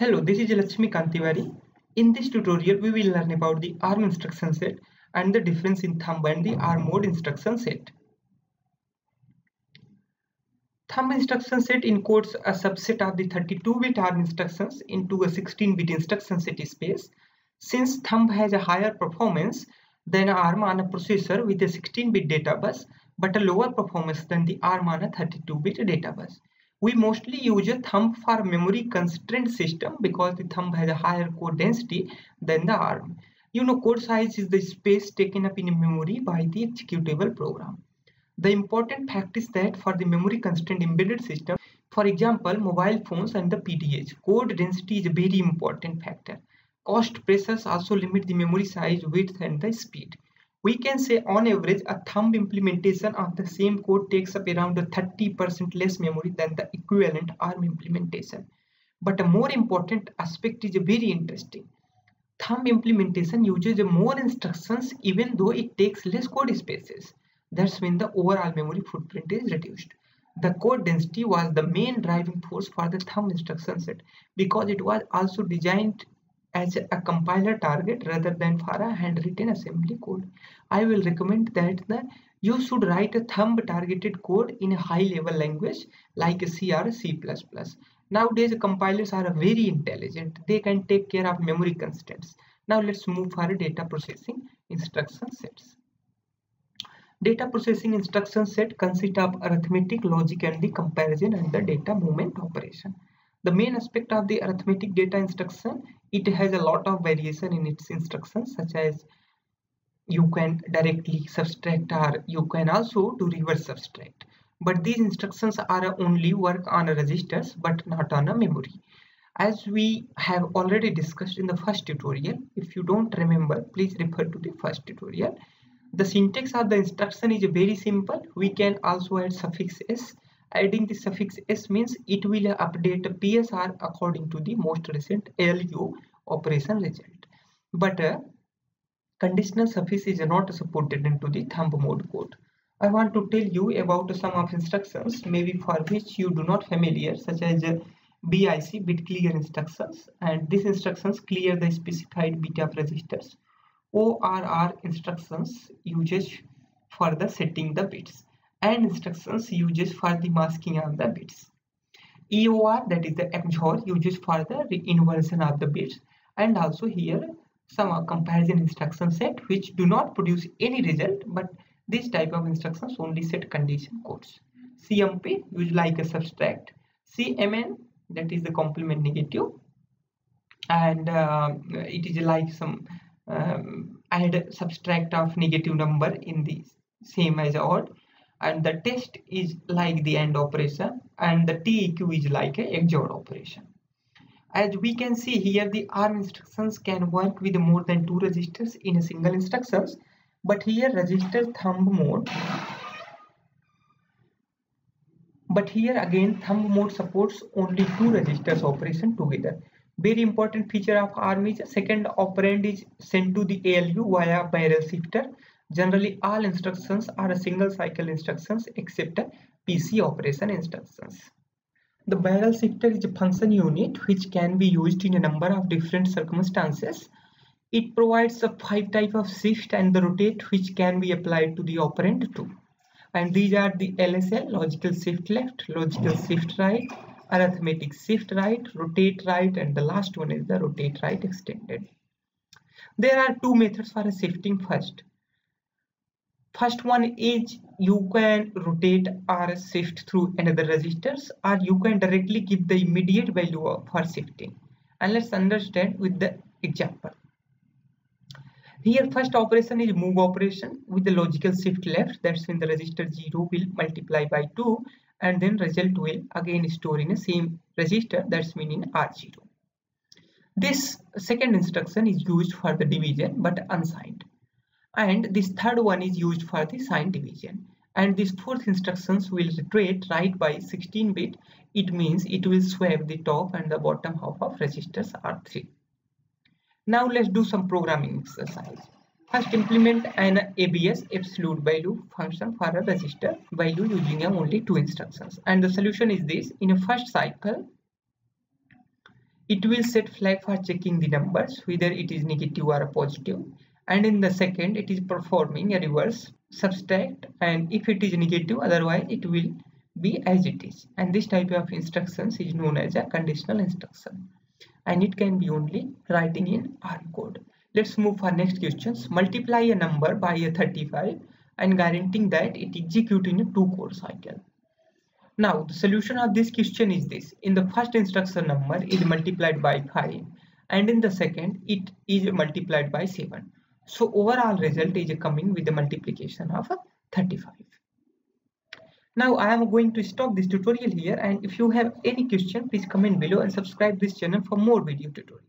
Hello, this is Lakshmi Kantivari. In this tutorial, we will learn about the ARM instruction set and the difference in thumb and the ARM mode instruction set. Thumb instruction set encodes a subset of the 32-bit ARM instructions into a 16-bit instruction set space. Since thumb has a higher performance than ARM on a processor with a 16-bit data bus, but a lower performance than the ARM on a 32-bit data bus. We mostly use a thumb for memory constraint system because the thumb has a higher code density than the ARM. You know code size is the space taken up in memory by the executable program. The important fact is that for the memory constraint embedded system, for example, mobile phones and the PDAs, code density is a very important factor. Cost pressures also limit the memory size, width and the speed we can say on average a thumb implementation of the same code takes up around 30% less memory than the equivalent ARM implementation. But a more important aspect is very interesting. Thumb implementation uses more instructions even though it takes less code spaces. That's when the overall memory footprint is reduced. The code density was the main driving force for the thumb instruction set because it was also designed as a compiler target rather than for a handwritten assembly code. I will recommend that the, you should write a thumb targeted code in a high level language like C or C++. Nowadays compilers are very intelligent. They can take care of memory constraints. Now let's move for data processing instruction sets. Data processing instruction set consists of arithmetic, logic and the comparison and the data movement operation the main aspect of the arithmetic data instruction it has a lot of variation in its instructions such as you can directly subtract or you can also do reverse subtract. But these instructions are only work on registers but not on a memory. As we have already discussed in the first tutorial if you don't remember please refer to the first tutorial. The syntax of the instruction is very simple. We can also add suffix s Adding the suffix s means it will update PSR according to the most recent ALU operation result. But uh, conditional suffix is not supported into the thumb mode code. I want to tell you about some of instructions maybe for which you do not familiar such as BIC bit clear instructions and these instructions clear the specified bit of registers. ORR instructions uses for the setting the bits and instructions used for the masking of the bits. EOR that is the XOR uses for the inversion of the bits and also here some comparison instruction set which do not produce any result but this type of instructions only set condition codes. CMP used like a subtract, CMN that is the complement negative and uh, it is like some um, add subtract of negative number in the same as odd and the test is like the AND operation and the TEQ is like a XOR operation. As we can see here the ARM instructions can work with more than two registers in a single instructions but here register thumb mode but here again thumb mode supports only two registers operation together. Very important feature of ARM is second operand is sent to the ALU via barrel shifter Generally, all instructions are single cycle instructions except PC operation instructions. The barrel shifter is a function unit which can be used in a number of different circumstances. It provides a five type of shift and the rotate which can be applied to the operand too. And these are the LSL, logical shift left, logical shift right, arithmetic shift right, rotate right, and the last one is the rotate right extended. There are two methods for a shifting first first one is you can rotate or shift through another registers or you can directly give the immediate value for shifting. And let's understand with the example. Here first operation is move operation with the logical shift left. That's when the register 0 will multiply by 2 and then result will again store in the same register. That's mean in R0 this second instruction is used for the division but unsigned and this third one is used for the sign division. And this fourth instructions will rotate right by 16 bit. It means it will swap the top and the bottom half of registers R3 now let's do some programming exercise. First implement an ABS absolute value function for a register value using only two instructions. And the solution is this. In a first cycle it will set flag for checking the numbers whether it is negative or positive and in the second it is performing a reverse subtract and if it is negative otherwise it will be as it is and this type of instructions is known as a conditional instruction and it can be only writing in ARM code. Let's move for next questions. Multiply a number by a 35 and guaranteeing that it execute in a two core cycle. Now the solution of this question is this. In the first instruction number is multiplied by 5 and in the second it is multiplied by 7. So overall result is coming with the multiplication of 35. Now I am going to stop this tutorial here and if you have any question please comment below and subscribe this channel for more video tutorials.